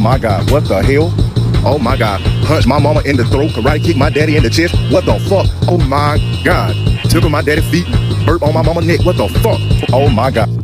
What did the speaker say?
my God, what the hell? Oh my God, punch my mama in the throat, karate kick my daddy in the chest. What the fuck? Oh my God, tickle my daddy's feet, burp on my mama neck. What the fuck? Oh my God.